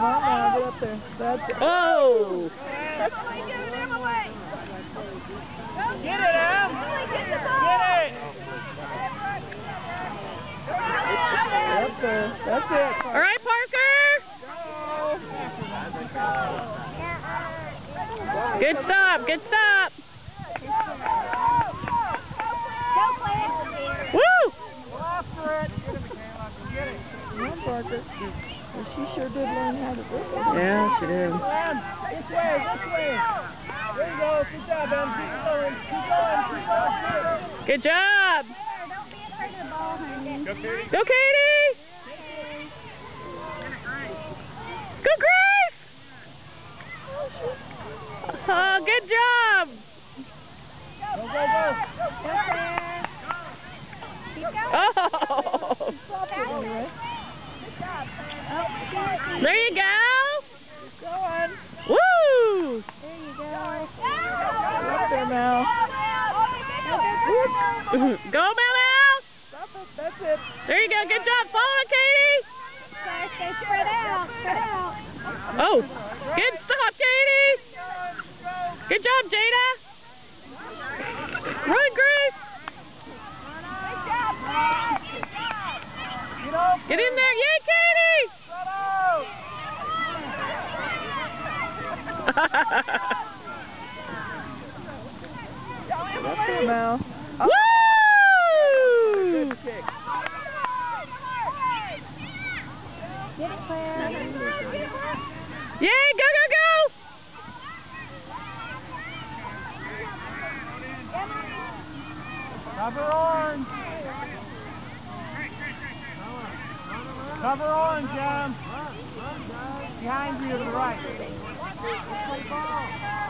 on now, get up there. That's it. Oh! Emily, get it, Emily! Get it. Get it. Up there. That's it. All right, Parker. Good stop. Good stop. Woo! Go after it. Get it, Michaela. Get it. Come on, Parker. Well, she sure did learn how to do it. Yeah, she did. Em, this way, this way. There you go. Good job, Em. Keep going. Keep going. Keep going. Good job. Go, Katie. Go, Katie. Go, Grace. Oh, good job. Go, go, go. Oh. There you go. going. Woo! Up there, Mal. Go, Go, Mel. Stop it. That's it. There you go. Good job. Follow Katie. Spread out, spread out. Oh, good stop, Katie. Good job, Jada. Run, Grace. Get up. Get in there. Yay, Up there, Mal. Woo! Good kick. Get it, Claire. Yay, go, go, go. Cover orange. Cover orange, Em. Behind you to the right. Play ball.